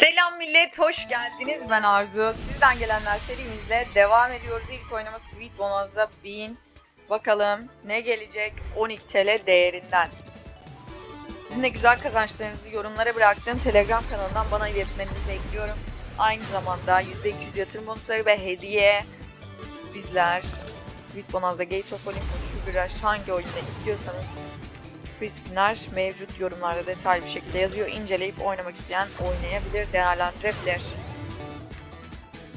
Selam millet, hoş geldiniz. Ben Arzu. Sizden gelenler serimizle devam ediyoruz. İlk oyunumuz Sweet Bonanza 1000. Bakalım ne gelecek 12 TL değerinden. Sizin de güzel kazançlarınızı yorumlara bıraktığım Telegram kanalından bana iletmenizi bekliyorum. Aynı zamanda %200 yatırım bonusları ve hediye bizler Sweet Bonanza Gates of Olympus Sugar Rush hangi oyunu istiyorsanız Crispinler mevcut yorumlarda detaylı bir şekilde yazıyor. İnceleyip oynamak isteyen oynayabilir, değerlendirebilir.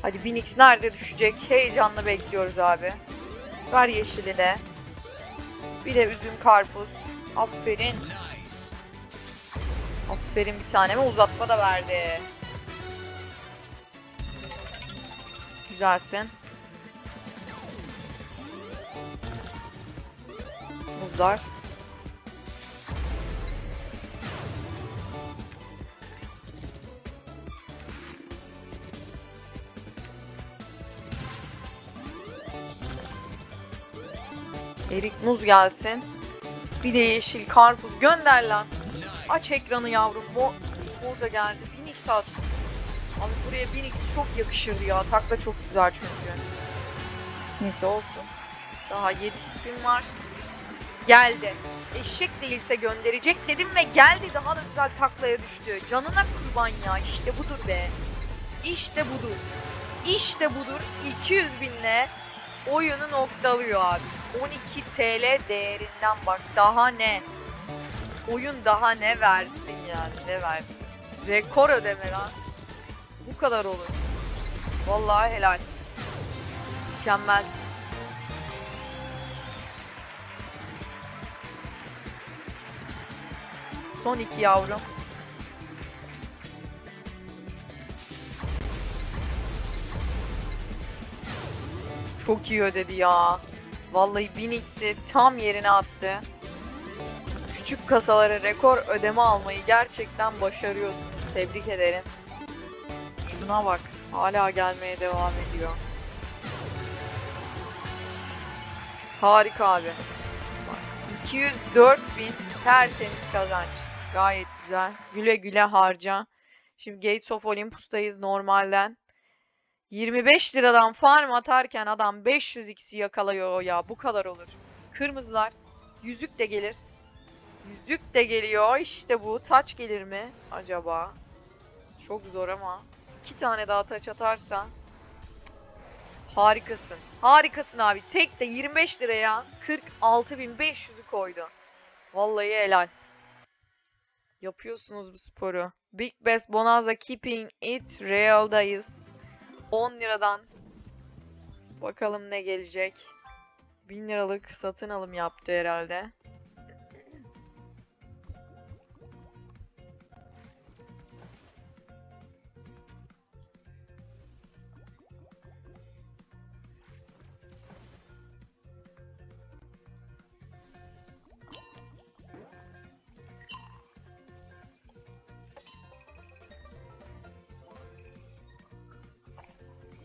Hadi Phoenix nerede düşecek? Heyecanla bekliyoruz abi. Ver yeşili de. Bir de üzüm karpuz. Aferin. Aferin bir tane uzatma da verdi. Güzelsin. Muzlar. Erik muz gelsin. Bir de yeşil karpuz gönder lan. Aç ekranı yavrum. Mo Mor da geldi. Phoenix at. Abi buraya Phoenix çok yakışırdı ya. Takla çok güzel çünkü. Neyse olsun. Daha 7 spin var. Geldi. Eşek değilse gönderecek dedim ve geldi. Daha da güzel taklaya düştü. Canına kurban ya. İşte budur be. İşte budur. İşte budur. 200 binle oyunu noktalıyor abi. 12 TL değerinden bak daha ne? Oyun daha ne versin yani ne versin? Rekor ödeme lan. Bu kadar olur. Vallahi helal. Mükemmel. Son iki yavrum. Çok iyi ödedi ya. Vallahi Binix'i tam yerine attı. Küçük kasalara rekor ödeme almayı gerçekten başarıyorsunuz. Tebrik ederim. Şuna bak. Hala gelmeye devam ediyor. Harika abi. Bak, 204 bin tertemiz kazanç. Gayet güzel. Güle güle harca. Şimdi Gates of Olympus'tayız normalden. 25 liradan farm atarken adam 500x'i yakalıyor ya. Bu kadar olur. Kırmızılar. Yüzük de gelir. Yüzük de geliyor. İşte bu. Taç gelir mi acaba? Çok zor ama. iki tane daha taç atarsan. cık, Harikasın. Harikasın abi. Tek de 25 liraya 46.500'ü koydu. Vallahi helal. Yapıyorsunuz bu sporu. Big Best Bonanza Keeping It Real'dayız. 10 liradan bakalım ne gelecek. 1000 liralık satın alım yaptı herhalde.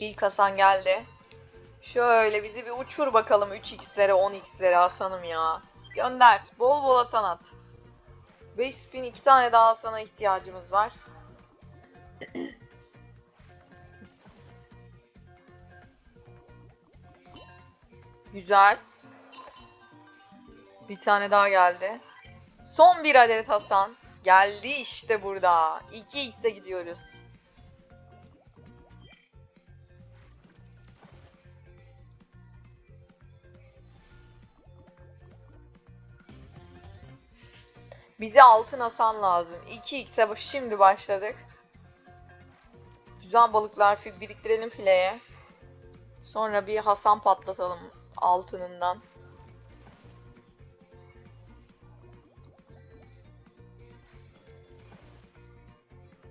İlk Hasan geldi. Şöyle bizi bir uçur bakalım 3x'lere 10x'lere Hasan'ım ya. Gönder. Bol bol Hasan at. 5 spin 2 tane daha Hasan'a ihtiyacımız var. Güzel. Bir tane daha geldi. Son bir adet Hasan. Geldi işte burada. 2x'e gidiyoruz. Bize altın Hasan lazım. 2x'e şimdi başladık. Güzel balıklar biriktirelim fileye. Sonra bir Hasan patlatalım altınından.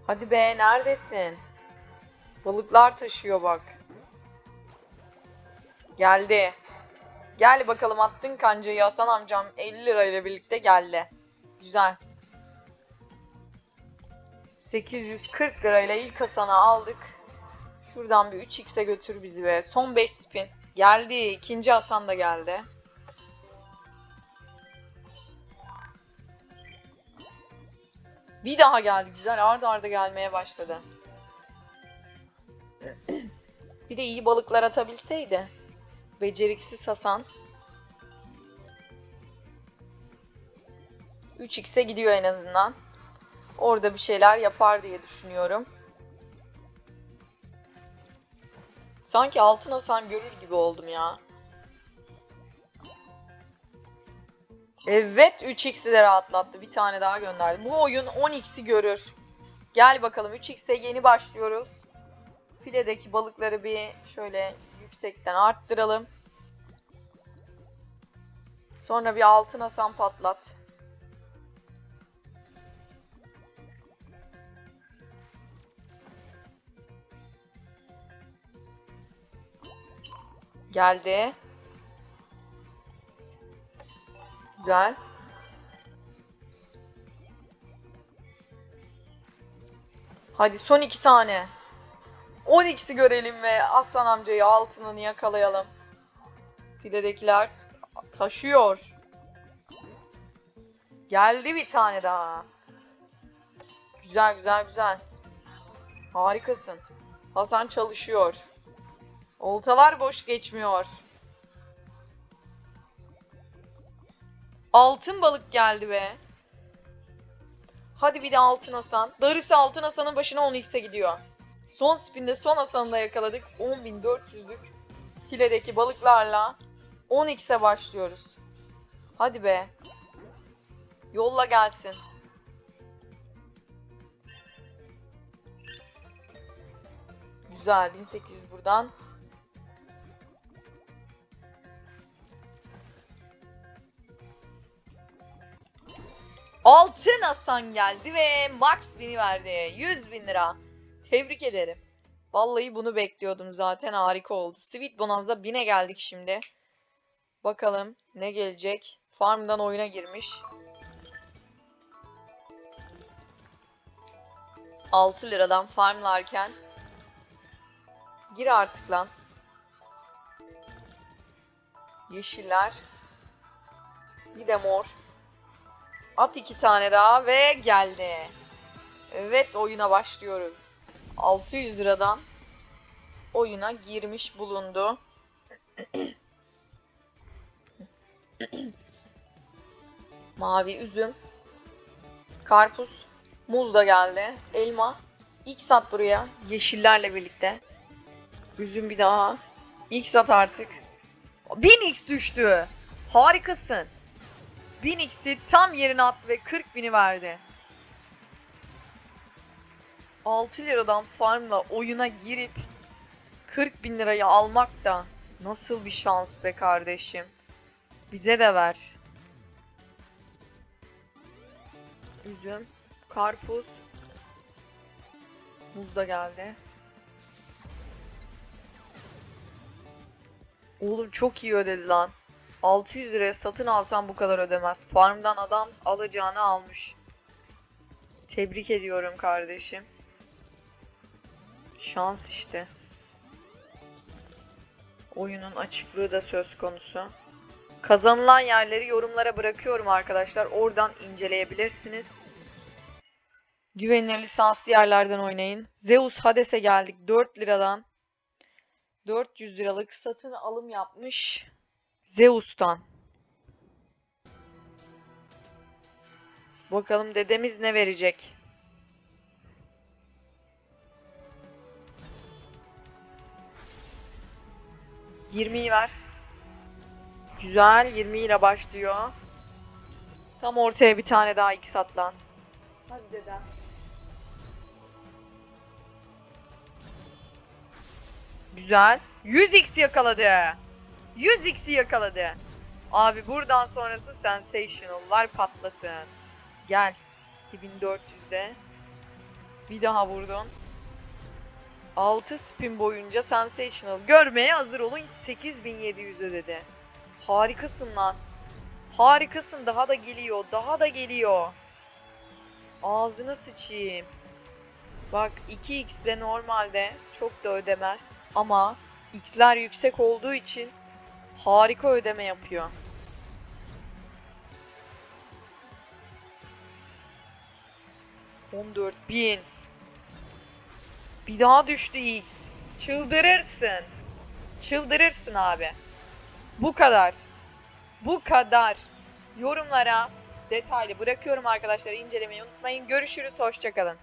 Hadi be neredesin? Balıklar taşıyor bak. Geldi. Gel bakalım attın kancayı Hasan amcam 50 lirayla birlikte geldi. Güzel. 840 lirayla ilk Hasan'ı aldık. Şuradan bir 3x'e götür bizi be. Son 5 spin. Geldi. ikinci Hasan da geldi. Bir daha geldi. Güzel. Arda arda gelmeye başladı. Bir de iyi balıklar atabilseydi. Beceriksiz Hasan. 3x'e gidiyor en azından. Orada bir şeyler yapar diye düşünüyorum. Sanki Altın Hasan görür gibi oldum ya. Evet 3x'i de rahatlattı. Bir tane daha gönderdi. Bu oyun 10x'i görür. Gel bakalım 3x'e yeni başlıyoruz. Filedeki balıkları bir şöyle yüksekten arttıralım. Sonra bir altın Hasan patlat. Geldi. Güzel. Hadi son iki tane. 12'si görelim ve Aslan amcayı altınını yakalayalım. Filedekiler taşıyor. Geldi bir tane daha. Güzel güzel güzel. Harikasın. Hasan çalışıyor. Oltalar boş geçmiyor. Altın balık geldi be. Hadi bir de altın Hasan. Darısı altın Hasan'ın başına 10x'e gidiyor. Son spinde son Hasan'ı da yakaladık. 10.400'lük filedeki balıklarla 10x'e başlıyoruz. Hadi be. Yolla gelsin. Güzel 1800 buradan. Altın Hasan geldi ve Max bini verdi. 100 bin lira. Tebrik ederim. Vallahi bunu bekliyordum zaten harika oldu. Sweet Bonanza 1000'e geldik şimdi. Bakalım ne gelecek. Farm'dan oyuna girmiş. 6 liradan farmlarken Gir artık lan. Yeşiller. Bir de mor. At iki tane daha ve geldi. Evet oyuna başlıyoruz. 600 liradan oyuna girmiş bulundu. Mavi üzüm. Karpuz. Muz da geldi. Elma. X at buraya. Yeşillerle birlikte. Üzüm bir daha. X at artık. 1000x düştü. Harikasın. 1000x'i tam yerine attı ve 40 bini verdi. 6 liradan farmla oyuna girip 40 bin lirayı almak da nasıl bir şans be kardeşim. Bize de ver. Üzüm, karpuz, muz da geldi. Oğlum çok iyi ödedi lan. 600 liraya satın alsam bu kadar ödemez. Farmdan adam alacağını almış. Tebrik ediyorum kardeşim. Şans işte. Oyunun açıklığı da söz konusu. Kazanılan yerleri yorumlara bırakıyorum arkadaşlar. Oradan inceleyebilirsiniz. Güvenilir lisanslı yerlerden oynayın. Zeus Hades'e geldik 4 liradan. 400 liralık satın alım yapmış. Zeus'tan. Bakalım dedemiz ne verecek? Yirmiyi ver. Güzel. 20 ile başlıyor. Tam ortaya bir tane daha X at lan. Hadi dedem. Güzel. 100x yakaladı. 100x'i yakaladı. Abi buradan sonrası sensational'lar patlasın. Gel. 2400'de. Bir daha vurdun. 6 spin boyunca sensational. Görmeye hazır olun. 8700 ödedi. Harikasın lan. Harikasın. Daha da geliyor. Daha da geliyor. Ağzına sıçayım. Bak 2x de normalde çok da ödemez. Ama x'ler yüksek olduğu için harika ödeme yapıyor. On dört bin. Bir daha düştü X. Çıldırırsın. Çıldırırsın abi. Bu kadar. Bu kadar. Yorumlara detaylı bırakıyorum arkadaşlar. incelemeyi unutmayın. Görüşürüz. Hoşçakalın.